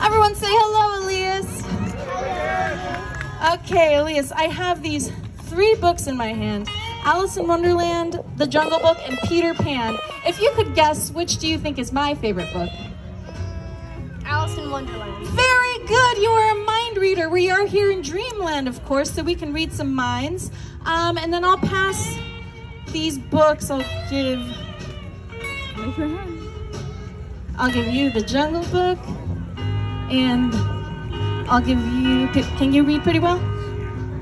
Everyone say hello, Elias. Okay, Elias, I have these three books in my hand. Alice in Wonderland, The Jungle Book, and Peter Pan. If you could guess, which do you think is my favorite book? Alice in Wonderland. Very good. You are a mind reader. We are here in Dreamland, of course, so we can read some minds. Um, and then I'll pass these books. I'll give. I'll give you the Jungle Book, and I'll give you. Can you read pretty well?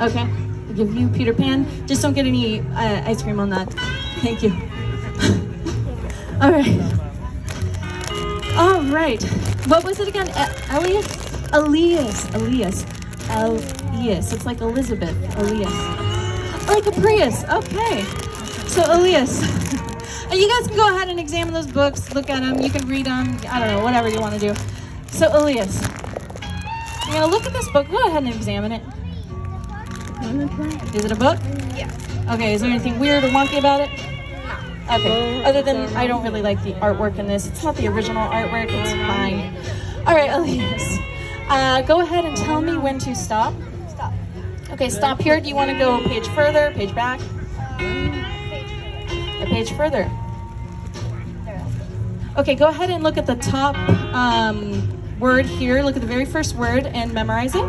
Okay. I'll give you Peter Pan. Just don't get any uh, ice cream on that. Thank you. All right. All right. What was it again? Elias? Elias. Elias. Elias. It's like Elizabeth. Elias. Like a Prius. Okay. So Elias. You guys can go ahead and examine those books, look at them, you can read them, I don't know, whatever you want to do. So Elias, you're gonna look at this book, go ahead and examine it. Is it a book? Yeah. Okay, is there anything weird or wonky about it? No. Okay. Other than I don't really like the artwork in this. It's not the original artwork. It's fine. All right, Elias. Uh, go ahead and tell me when to stop. Stop. Okay, stop here. Do you want to go a page further, page back? A page further. Okay, go ahead and look at the top um, word here. Look at the very first word and memorize it.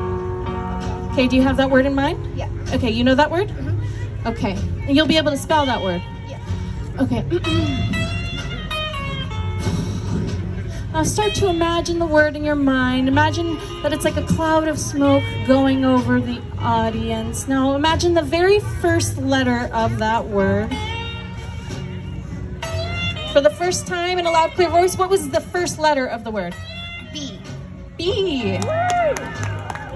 Okay, do you have that word in mind? Yeah. Okay, you know that word? Mhm. Okay, and you'll be able to spell that word. Yeah. Okay. Now start to imagine the word in your mind. Imagine that it's like a cloud of smoke going over the audience. Now imagine the very first letter of that word. For the first time in a loud, clear voice, what was the first letter of the word? B. B.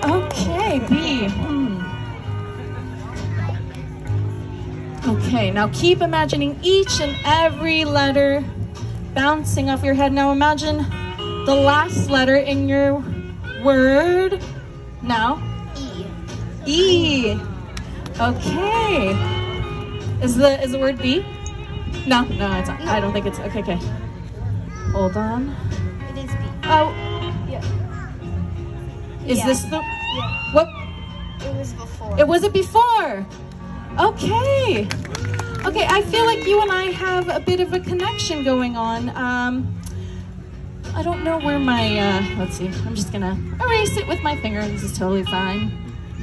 Okay, B. Hmm. Okay, now keep imagining each and every letter bouncing off your head. Now imagine the last letter in your word. Now, E. E. Okay. Is the is the word B? No, no, it's not. I don't think it's okay. Okay. Hold on. It is B. Oh, Yeah. is Yeah. this the Yeah. what? It was before. It was it before. Okay. Okay, I feel like you and I have a bit of a connection going on. Um, I don't know where my, uh, let's see, I'm just gonna erase it with my finger. This is totally fine.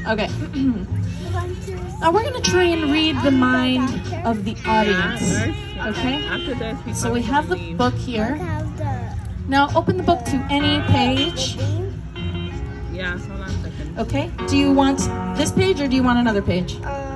Okay. now we're gonna try and read the mind of the audience. Okay? After this, we So we have the book here. Now open the book to any page. Yeah, hold on a second. Okay? Do you want this page or do you want another page? Uh,